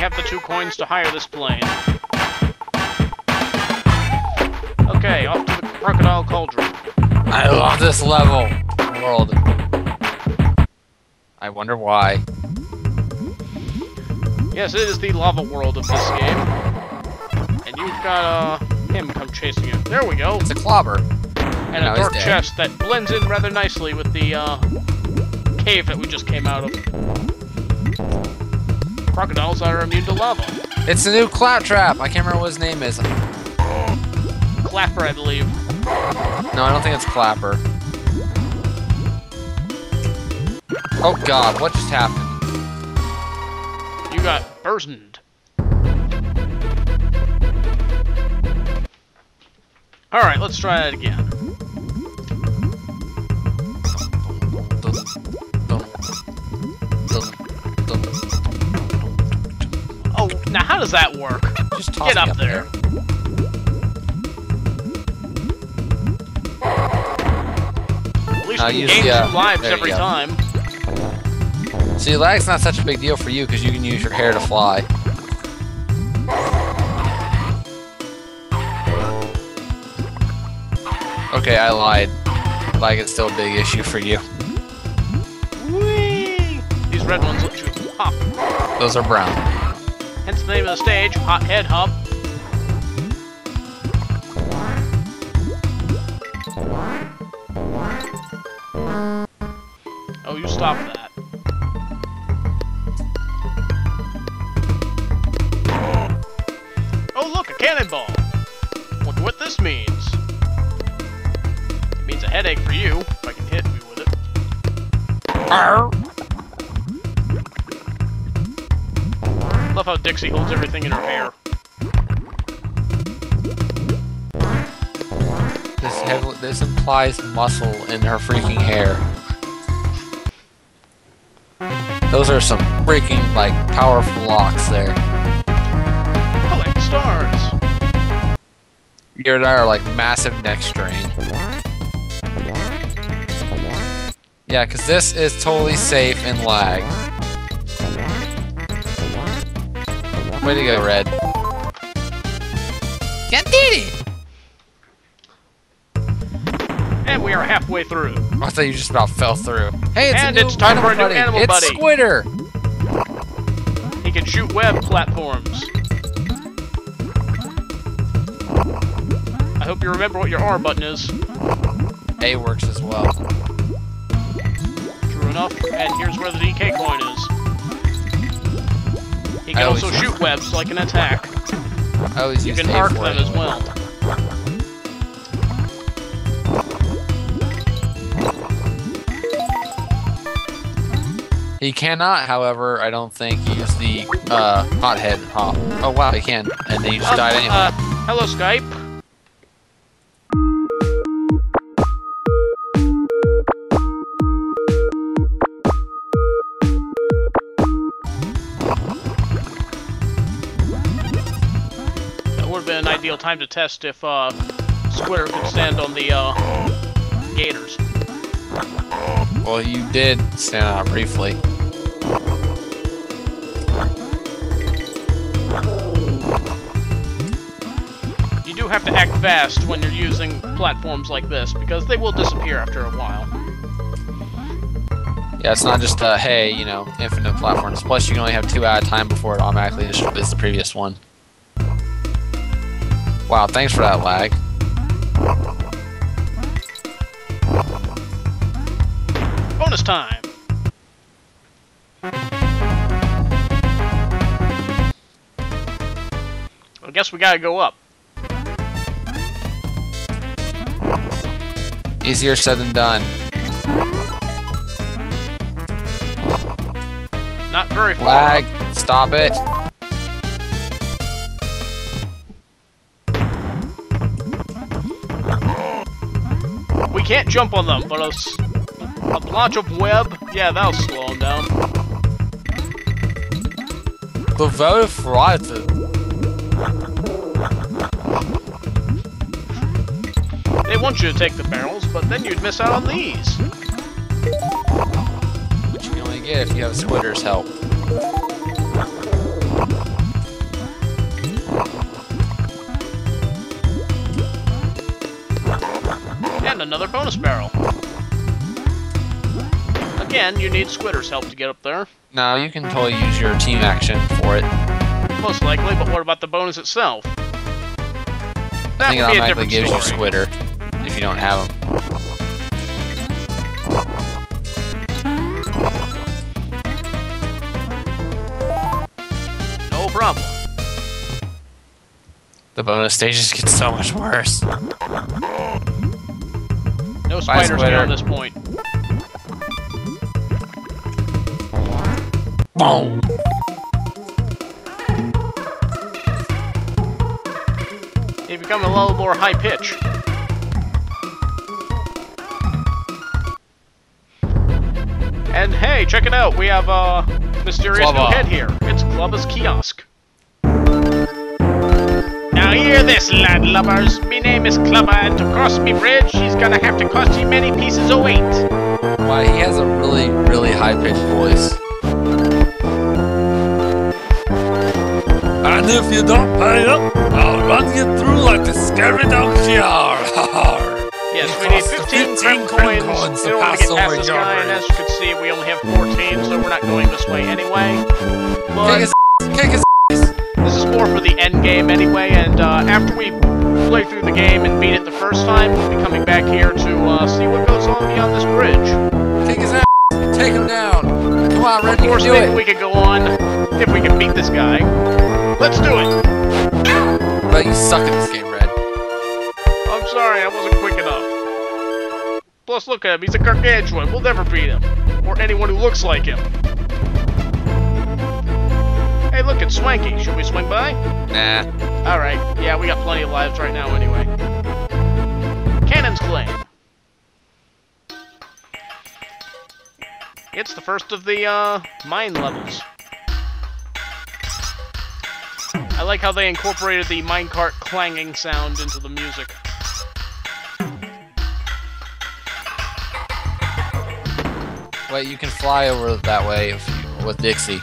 have the two coins to hire this plane. Okay, off to the Crocodile Cauldron. I love this level. World. I wonder why. Yes, it is the lava world of this game. And you've got, uh, him come chasing you. There we go. It's a Klobber. And a dark chest that blends in rather nicely with the, uh, cave that we just came out of. Crocodiles are immune to lava. It's a new claptrap. I can't remember what his name is. Clapper, I believe. No, I don't think it's Clapper. Oh god, what just happened? You got burstened. Alright, let's try that again. Does that work? Just toss Get me up there. At least Now we can use gain the, uh, two lives you every go. time. See, lag's not such a big deal for you because you can use your hair to fly. Okay, I lied. Lag is still a big issue for you. Whee! These red ones let you hop. Those are brown. Hence the name of the stage, Hot Head Hop. Oh, you stop that. Oh, look, a cannonball! Wonder what this means. It means a headache for you, if I can hit me with it. I love how Dixie holds everything in her hair. This heavily, this implies muscle in her freaking hair. Those are some freaking like powerful locks there. Collect stars! Your and I are like massive neck strain. Yeah, because this is totally safe and lag. Way to go, Red. You did it! And we are halfway through. I thought you just about fell through. Hey, it's And a new it's time animal for a new buddy. animal it's buddy. Squitter! He can shoot web platforms. I hope you remember what your R button is. A works as well. True enough. And here's where the DK coin is. He can also shoot webs like an attack. I always You use can arc them as well. He cannot, however, I don't think, use the uh, hothead hop. Oh wow, he can, and then he just Um, died anyway. uh, hello, Skype. Time to test if uh, Squitter could stand on the uh, gators. well, you did stand out briefly. You do have to act fast when you're using platforms like this, because they will disappear after a while. Yeah, it's not just uh, hey, you know, infinite platforms. Plus, you can only have two at a time before it automatically destroys the previous one. Wow, thanks for that lag. Bonus time! I guess we gotta go up. Easier said than done. Not very far. Lag, stop it. Can't jump on them, but a, a blotch of web, yeah, that'll slow them down. The very frightened. They want you to take the barrels, but then you'd miss out on these. Which you can only get if you have Squitter's help. Another bonus barrel. Again, you need Squitter's help to get up there. No, you can totally use your team action for it. Most likely, but what about the bonus itself? I That think it would be a automatically gives you. Squitter if you don't have them. No problem. The bonus stages get so much worse. No Bye, spiders Squitter. beyond this point. Boom! They become a little more high pitch. And hey, check it out. We have a mysterious new head here. It's Klubba's Kiosk. Now hear this, lad lubbers. Me name is Klubba, and to cross me bridge, he's gonna have to cost ye many pieces of weight. Why, he has a really, really high-pitched voice. And if you don't pay up, I'll run you through like a scary donkey. Arr, Yes, we need 15 15 Krem Krem coins coins in to order to pass get past over this guy, and as you can see, we only have 14, so we're not going this way anyway. But Kick his kick his more for the end game anyway, and uh, after we play through the game and beat it the first time, we'll be coming back here to uh, see what goes on beyond this bridge. Take his ass. Take him down. Come on, Red, Of course, can do maybe it. we could go on if we can beat this guy. Let's do it! But you suck at this game, Red. I'm sorry, I wasn't quick enough. Plus, look at him, he's a gargantuan. We'll never beat him. Or anyone who looks like him. Hey, look, it's Swanky. Should we swing by? Nah. Alright, yeah, we got plenty of lives right now anyway. Kannon's Klaim. It's the first of the, uh, mine levels. I like how they incorporated the minecart clanging sound into the music. Wait, you can fly over that way if with Dixie.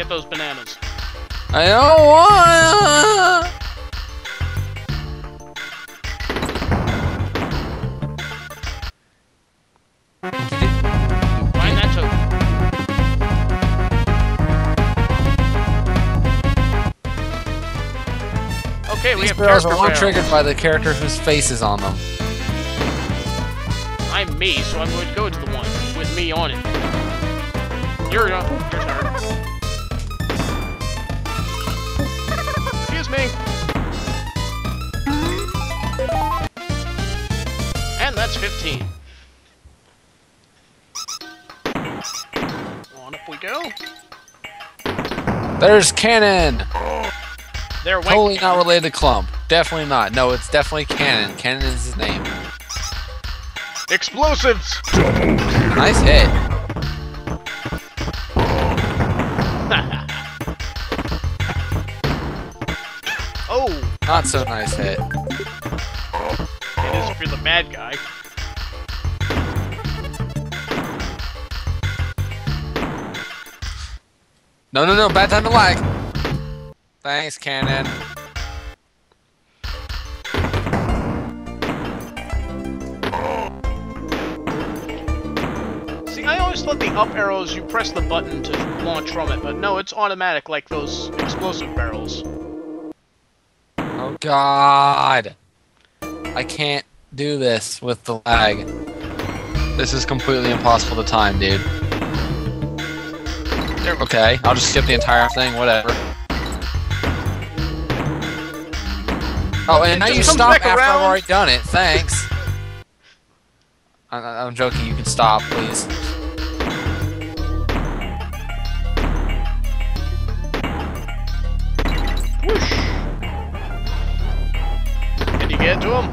Get those bananas. I don't want. Okay, we These have barrels are only triggered by the character whose face is on them. I'm me, so I'm going to go to the one with me on it. Your, uh, your turn. Me. And that's 15. On up we go. There's Kannon. Wait. Totally not related to Klump. Definitely not. No, it's definitely Kannon. Kannon is his name. Explosives! Nice hit. Oh, Not so nice hit. it is if you're the bad guy. No, no, no. Bad time to lag. Thanks, Kannon. See, I always thought the up arrows, you press the button to launch from it, but no, it's automatic like those explosive barrels. God. I can't do this with the lag. This is completely impossible to time, dude. There we go. Okay, I'll just skip the entire thing, whatever. Oh, and now you stop after around. I've already done it. Thanks. I- I'm joking. You can stop, please. Get to him?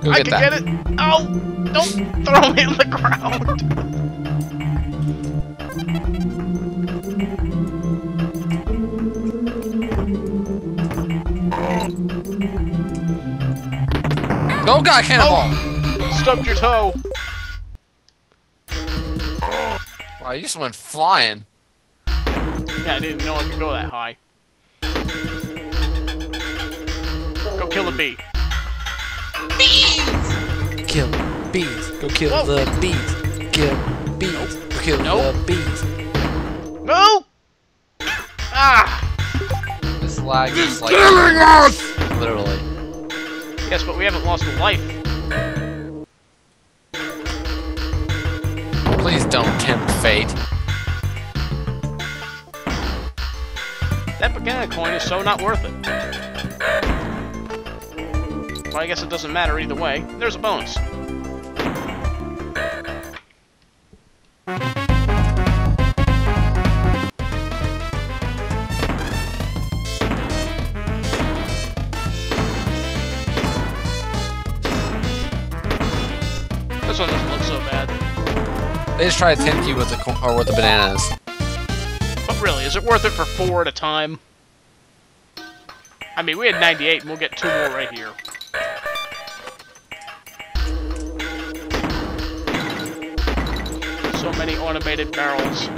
Go I get can that. get it! Oh! Don't throw me in the ground! Oh God, cannonball! Stubbed your toe. Wow, you just went flying. Yeah, I didn't know I could go that high. Go kill a bee. Kill bees. Go kill Whoa. the bees. Kill bees. Go kill Nope. the bees. No! Ah! This lag is like Killing us! literally. Yes, but we haven't lost a life. Please don't tempt fate. That banana coin is so not worth it. Well, I guess it doesn't matter either way. There's a bonus. This one doesn't look so bad. They just try to tempt you with the or with the bananas. But really, is it worth it for four at a time? I mean, we had 98, and we'll get two more right here. So many automated barrels.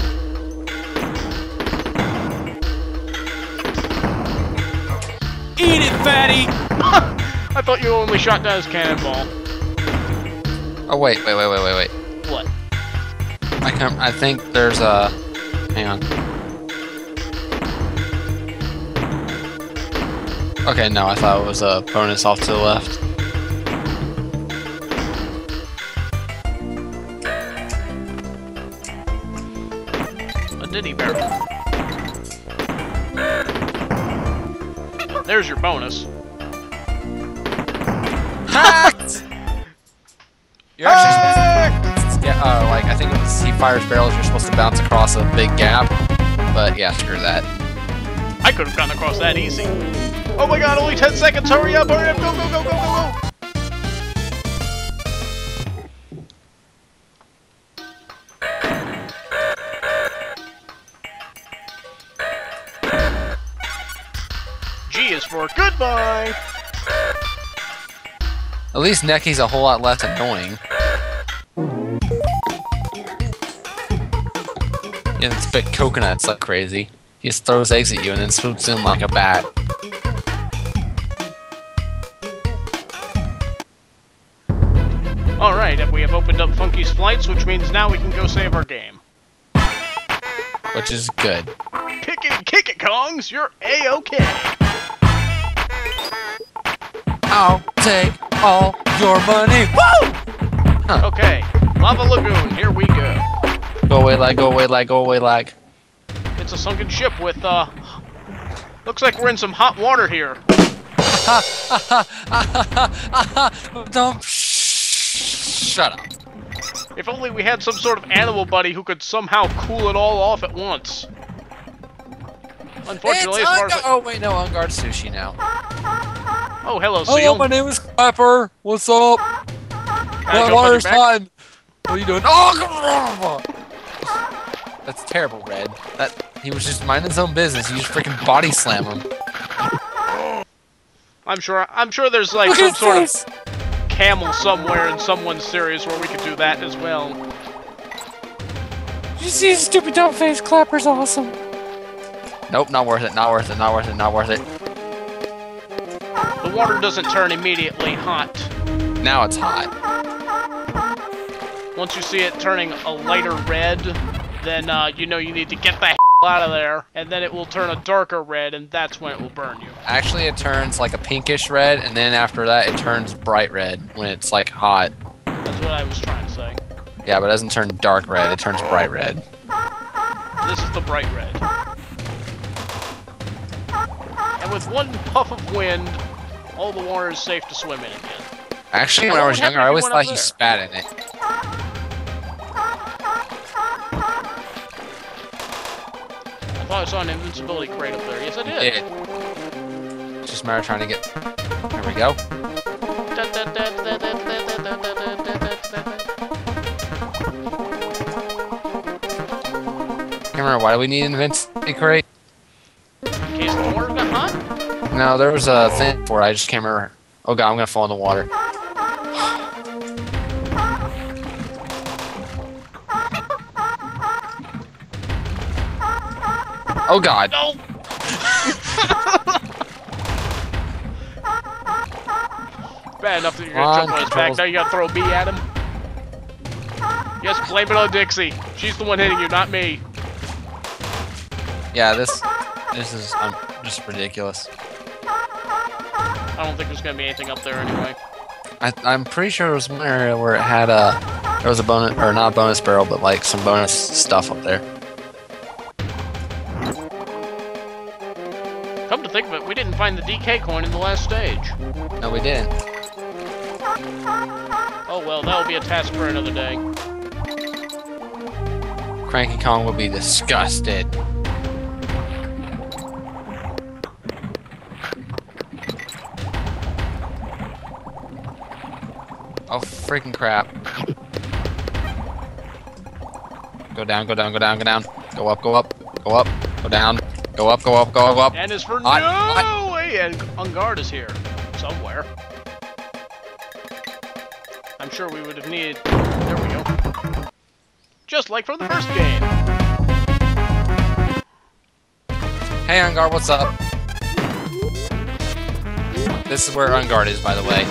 Eat it, fatty! I thought you only shot down his cannonball. Oh wait, wait, wait, wait, wait, wait. What? I can't, I think there's a. Hang on. Okay, no, I thought it was a bonus off to the left. A Diddy barrel. There's your bonus. Hacked! You're actually supposed to get, uh, like, I think when he fires barrels, you're supposed to bounce across a big gap. But yeah, screw that. I could have gotten across that easy. Oh my god, only 10 seconds! Hurry up, hurry up, go, go, go, go, go, go! G is for goodbye! At least Necky's a whole lot less annoying. Yeah, it's spit coconuts like crazy. He just throws eggs at you and then swoops in like a bat. Alright, and we have opened up Funky's flights, which means now we can go save our game. Which is good. Kick it, kick it, Kongs! You're A-okay! I'll take all your money. Woo! Okay, Lava Lagoon, here we go. Go away, lag, go away, lag, go away, lag. It's a sunken ship with, uh... Looks like we're in some hot water here. Don't. Sh- shut up. If only we had some sort of animal buddy who could somehow cool it all off at once. Unfortunately, It's as far as oh wait, no, on guard sushi now. Oh, hello, Seal. Hello, my name is Clapper. What's up? Can I My water's your back? hot. What are you doing? Oh, that's terrible, Red. That he was just minding his own business. You just freaking body slam him. I'm sure. I'm sure there's like Look some sort face. of camel somewhere in someone's series where we could do that as well. Did you see his stupid dumb face? Clapper's awesome. Nope, not worth it. Not worth it. Not worth it. Not worth it. The water doesn't turn immediately hot. Now it's hot. Once you see it turning a lighter red, then uh, you know you need to get the hell out of there, and then it will turn a darker red, and that's when it will burn you. Actually, it turns like a pinkish red, and then after that, it turns bright red when it's like hot. That's what I was trying to say. Yeah, but it doesn't turn dark red. It turns bright red. This is the bright red. And with one puff of wind, all the water is safe to swim in again. Actually, when I was younger, I always thought he there? spat in it. I thought I saw an invincibility crate up there. Yes, I did. It. Just of trying to get. There we go. Can't remember why do we need an invincibility crate? In case the water got hot? No, there was a thing for it. I just can't remember. Oh god, I'm gonna fall in the water. Oh god. No! Bad enough that you're gonna jump on his back. Now you gotta throw me at him. Yes, blame it on Dixie. She's the one hitting you, not me. Yeah, this this is um, just ridiculous. I don't think there's gonna be anything up there anyway. I, I'm pretty sure it was one area where it had a there was a bonus or not a bonus barrel, but like some bonus stuff up there. Come to think of it, we didn't find the DK coin in the last stage. No, we didn't. Oh well, that'll be a task for another day. Cranky Kong will be disgusted. Oh freaking crap! Go down, go down, go down, go down. Go up, go up, go up, go down. Go up, go up, go up, go up. And as for Hot, no way, and Enguarde is here sure we would have needed. There we go. Just like from the first game. Hey Enguarde, what's up? This is where Enguarde is, by the way.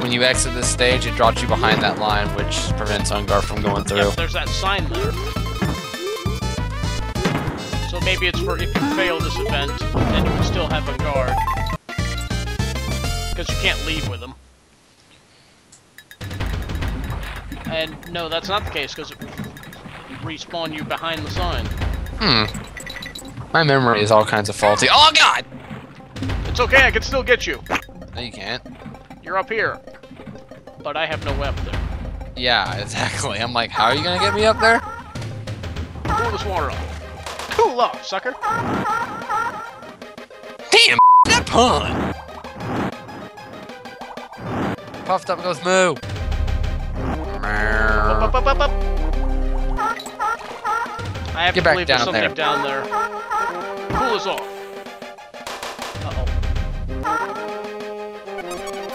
When you exit this stage, it drops you behind that line, which prevents Enguarde from going through. but there's that sign there. So maybe it's for if you fail this event, then you would still have a guard. Because you can't leave with them. And no, that's not the case, because it respawn you behind the sign. Hmm. My memory is all kinds of faulty. Oh god! It's okay, I can still get you. No, you can't. You're up here. But I have no weapon there. Yeah, exactly. I'm like, how are you gonna get me up there? Cool this water off. Cool off, sucker. Damn, that pun! Puftup goes moo. Up, up, up. I have Get to back believe down there's something there. down there. Cool us off. Uh-oh.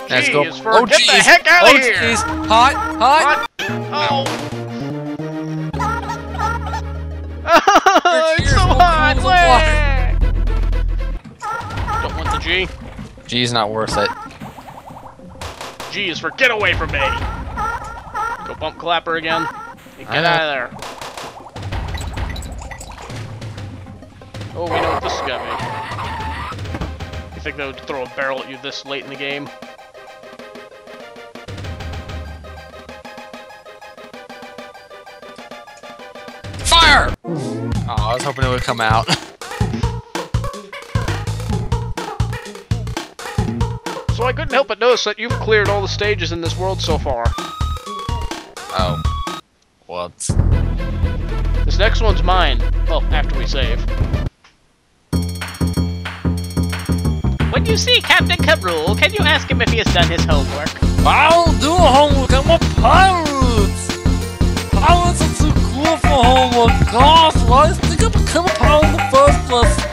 Let's go. oh, get the heck out oh, of here! jeez. Hot, hot. Hot. Oh. It's so hot. cool the Wah! Don't want the G. G's not worth it. G is for get away from me. Go bump clapper again. And get out of there. Oh, we know what this is gonna be. You think they would throw a barrel at you this late in the game? Fire! Oh, I was hoping it would come out. So I couldn't help but notice that you've cleared all the stages in this world so far. oh. What? This next one's mine. Well, after we save. When you see Kaptain K. Rool, can you ask him if he has done his homework? I'll do homework. I'm a pirate. Pirates are too cool for homework. Gosh, why did I think I become a pirate in the first place?